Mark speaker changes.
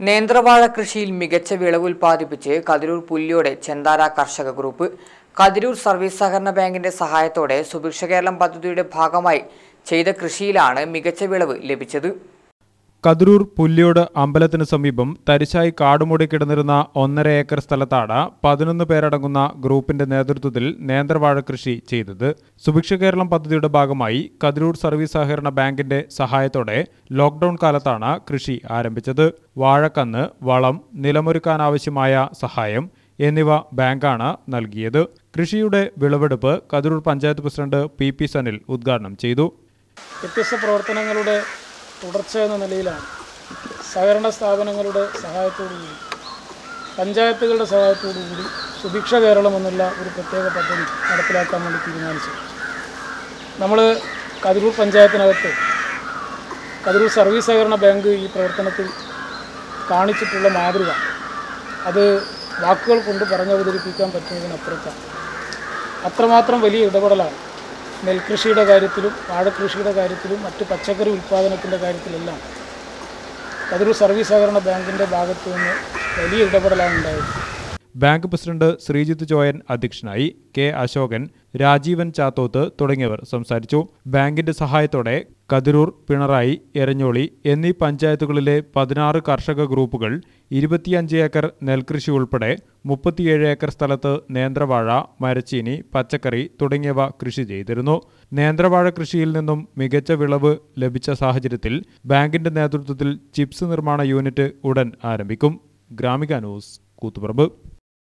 Speaker 1: നേന്ത്രവാഴ കൃഷിയിൽ മികച്ച വിളവ് ഉൽപ്പാദിപ്പിച്ച് കതിരൂർ പുല്ലിയോടെ ചെന്താര കർഷക ഗ്രൂപ്പ് കതിരൂർ സർവീസ് സഹകരണ ബാങ്കിന്റെ സഹായത്തോടെ സുഭിക്ഷ കേരളം പദ്ധതിയുടെ ഭാഗമായി ചെയ്ത കൃഷിയിലാണ് മികച്ച വിളവ് ലഭിച്ചത്.
Speaker 2: കതിരൂർ പുല്ലിയോട് അമ്പലത്തിന് സമീപം തരിശായി കാടുമൂടി കിടന്നിരുന്ന ഒന്നര ഏക്കർ സ്ഥലത്താണ് പതിനൊന്ന് പേരടങ്ങുന്ന ഗ്രൂപ്പിന്റെ നേതൃത്വത്തിൽ നേന്ത്രവാഴ കൃഷി ചെയ്തത്. സുഭിക്ഷ കേരളം പദ്ധതിയുടെ ഭാഗമായി കതിരൂർ സർവീസ് സഹകരണ ബാങ്കിന്റെ സഹായത്തോടെ ലോക്ക്ഡൌൺ കാലത്താണ് കൃഷി ആരംഭിച്ചത്. വാഴക്കന്ന് വളം നിലമൊരുക്കാനാവശ്യമായ സഹായം എന്നിവ ബാങ്കാണ് നൽകിയത്. കൃഷിയുടെ വിളവെടുപ്പ് Kathirur panchayat president P P Sanil ഉദ്ഘാടനം ചെയ്തു.
Speaker 3: വ്യത്യസ്ത പ്രവർത്തനങ്ങളുടെ തുടർച്ച എന്ന നിലയിലാണ് സഹകരണ സ്ഥാപനങ്ങളുടെ സഹായത്തോടുകൂടി പഞ്ചായത്തുകളുടെ സഹായത്തോടുകൂടി സുഭിക്ഷ കേരളം എന്നുള്ള ഒരു പ്രത്യേക പദ്ധതി നടപ്പിലാക്കാൻ വേണ്ടി തീരുമാനിച്ചത് നമ്മൾ കതിരൂർ പഞ്ചായത്തിനകത്ത് കതിരൂർ സർവീസ് സഹകരണ ബാങ്ക് ഈ പ്രവർത്തനത്തിൽ കാണിച്ചിട്ടുള്ള മാതൃക. അത് വാക്കുകൾ കൊണ്ട് പറഞ്ഞവതരിപ്പിക്കാൻ പറ്റുന്നതിനപ്പുറത്താണ്. അത്രമാത്രം വലിയ ഇടപെടലാണ് നെൽകൃഷിയുടെ കാര്യത്തിലും വാഴക്കൃഷിയുടെ കാര്യത്തിലും മറ്റ് പച്ചക്കറി ഉൽപ്പാദനത്തിന്റെ കാര്യത്തിലെല്ലാം കതിരൂർ സർവീസ് സഹകരണ ബാങ്കിന്റെ ഭാഗത്തു നിന്ന് വലിയ ഇടപെടലാണ് ഉണ്ടായത്.
Speaker 2: ബാങ്ക് പ്രസിഡന്റ് ശ്രീജിത്ത് ചോയൻ അധ്യക്ഷനായി കെ അശോകൻ രാജീവൻ ചാത്തോത്ത് തുടങ്ങിയവർ സംസാരിച്ചു. ബാങ്കിന്റെ സഹായത്തോടെ കതിരൂർ പിണറായി എരഞ്ഞോളി എന്നീ പഞ്ചായത്തുകളിലെ പതിനാറ് കർഷക ഗ്രൂപ്പുകൾ ഇരുപത്തിയഞ്ച് ഏക്കർ നെൽകൃഷി ഉൾപ്പെടെ മുപ്പത്തിയേഴ് ഏക്കർ സ്ഥലത്ത് നേന്ത്രവാഴ മരച്ചീനി പച്ചക്കറി തുടങ്ങിയവ കൃഷി ചെയ്തിരുന്നു. നേന്ത്രവാഴ കൃഷിയിൽ നിന്നും മികച്ച വിളവ് ലഭിച്ച സാഹചര്യത്തിൽ ബാങ്കിന്റെ നേതൃത്വത്തിൽ ചിപ്സ് നിർമ്മാണ യൂണിറ്റ് ഉടൻ ആരംഭിക്കും. ഗ്രാമിക ന്യൂസ് കൂത്തുപറമ്പ്.